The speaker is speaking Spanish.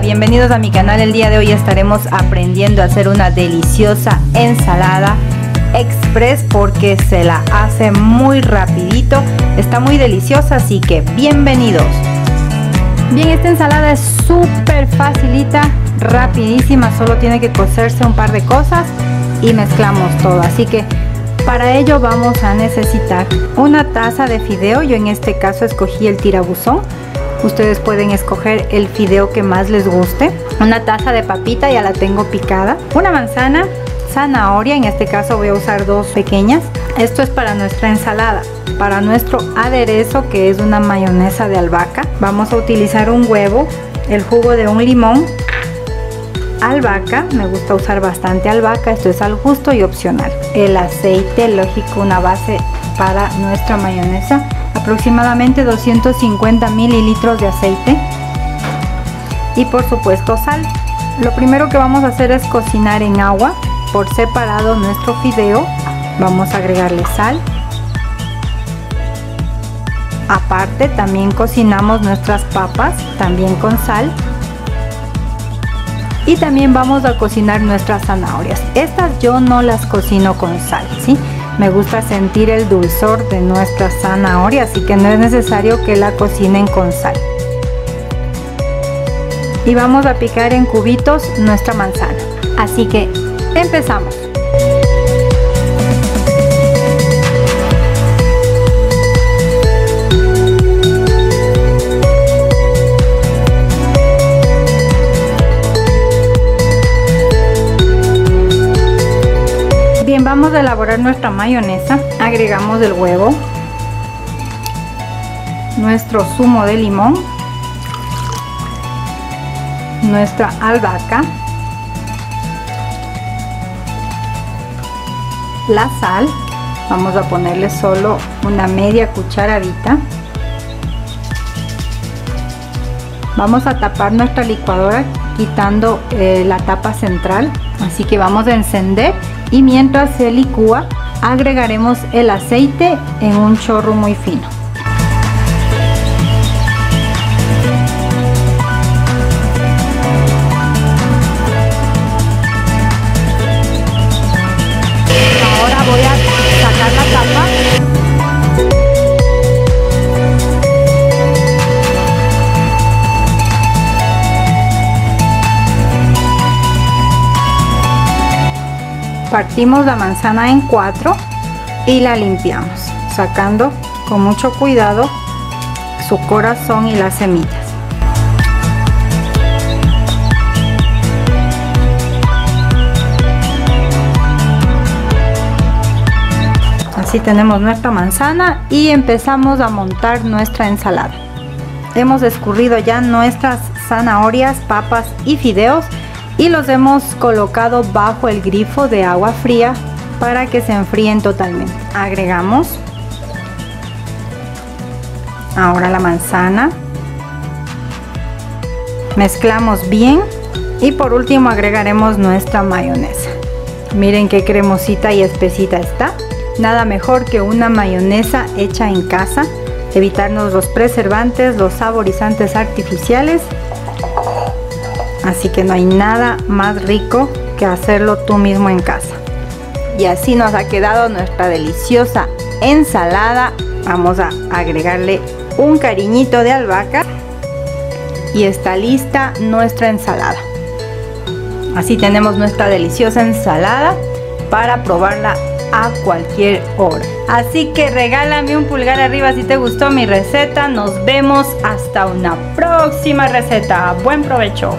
bienvenidos a mi canal. El día de hoy estaremos aprendiendo a hacer una deliciosa ensalada express porque se la hace muy rapidito. Está muy deliciosa, así que bienvenidos. Bien, esta ensalada es súper facilita, rapidísima, solo tiene que cocerse un par de cosas y mezclamos todo. Así que para ello vamos a necesitar una taza de fideo, yo en este caso escogí el tirabuzón Ustedes pueden escoger el fideo que más les guste. Una taza de papita, ya la tengo picada. Una manzana, zanahoria, en este caso voy a usar dos pequeñas. Esto es para nuestra ensalada. Para nuestro aderezo, que es una mayonesa de albahaca, vamos a utilizar un huevo, el jugo de un limón, albahaca, me gusta usar bastante albahaca, esto es al gusto y opcional. El aceite, lógico, una base para nuestra mayonesa aproximadamente 250 mililitros de aceite y por supuesto sal. Lo primero que vamos a hacer es cocinar en agua por separado nuestro fideo. Vamos a agregarle sal. Aparte también cocinamos nuestras papas también con sal. Y también vamos a cocinar nuestras zanahorias. Estas yo no las cocino con sal, ¿sí? Me gusta sentir el dulzor de nuestra zanahoria, así que no es necesario que la cocinen con sal. Y vamos a picar en cubitos nuestra manzana. Así que empezamos. A elaborar nuestra mayonesa. Agregamos el huevo, nuestro zumo de limón, nuestra albahaca, la sal, vamos a ponerle solo una media cucharadita. Vamos a tapar nuestra licuadora quitando eh, la tapa central, así que vamos a encender y mientras se licúa agregaremos el aceite en un chorro muy fino. Partimos la manzana en cuatro y la limpiamos sacando con mucho cuidado su corazón y las semillas. Así tenemos nuestra manzana y empezamos a montar nuestra ensalada. Hemos escurrido ya nuestras zanahorias papas y fideos y los hemos colocado bajo el grifo de agua fría para que se enfríen totalmente. Agregamos ahora la manzana. Mezclamos bien y por último agregaremos nuestra mayonesa. Miren qué cremosita y espesita está. Nada mejor que una mayonesa hecha en casa. Evitarnos los preservantes, los saborizantes artificiales Así que no hay nada más rico que hacerlo tú mismo en casa. Y así nos ha quedado nuestra deliciosa ensalada. Vamos a agregarle un cariñito de albahaca. Y está lista nuestra ensalada. Así tenemos nuestra deliciosa ensalada para probarla a cualquier hora. Así que regálame un pulgar arriba si te gustó mi receta. Nos vemos hasta una próxima receta. Buen provecho.